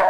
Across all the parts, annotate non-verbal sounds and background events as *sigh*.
Oh!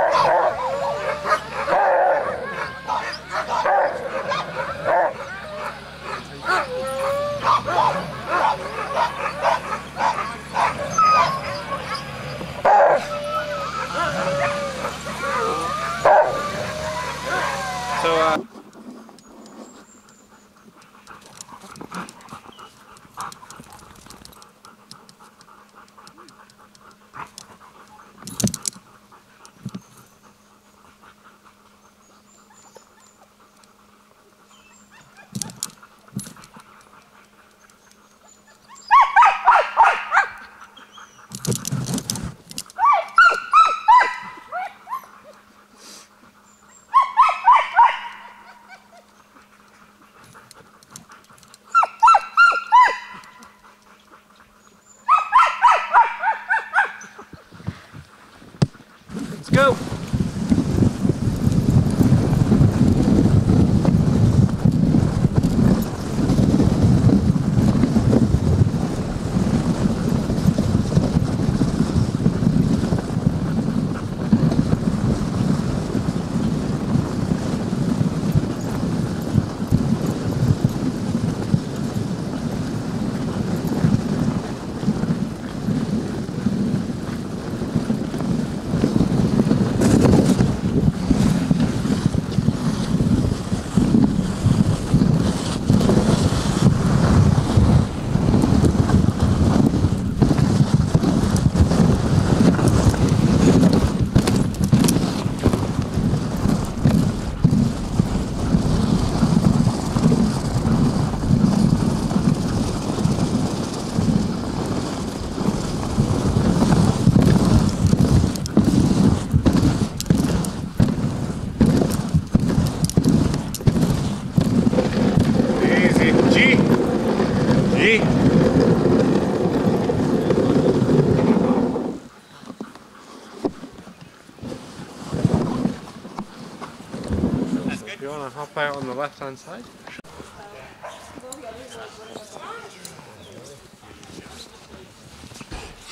Go. To hop out on the left hand side?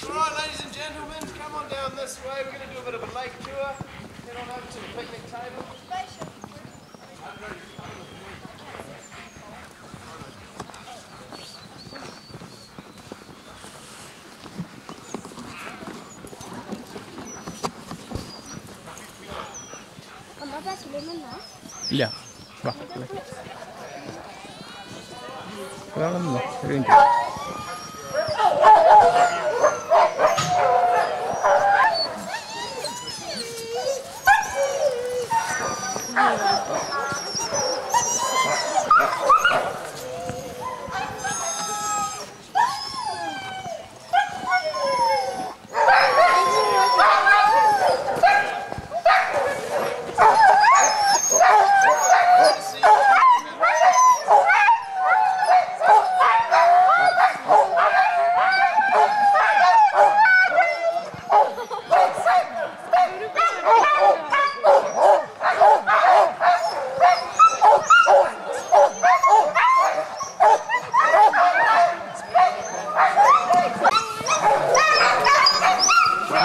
Alright, ladies and gentlemen, come on down this way. We're going to do a bit of a lake tour. Head on over to the picnic table. Mamma, Va, va. Grabando, 20.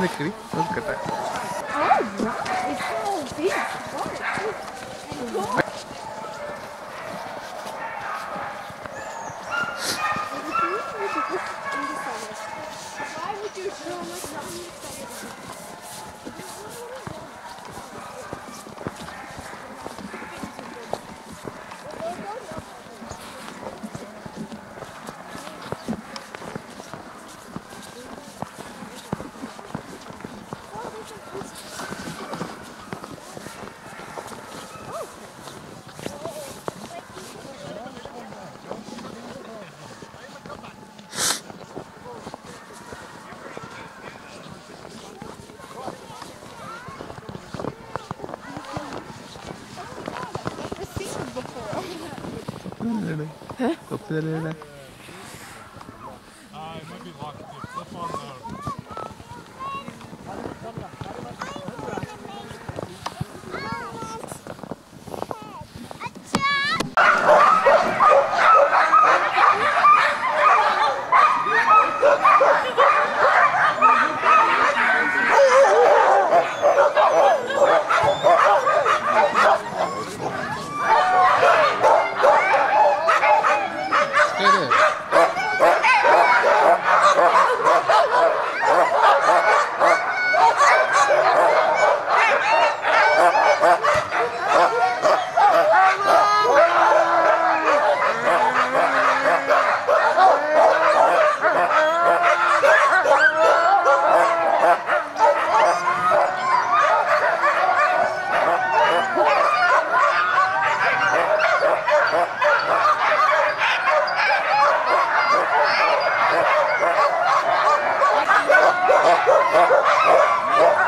Look at me. Look. Oh, it's so big. നിലയുടെ തൊപ്പി നിലയുടെ Oh, *laughs*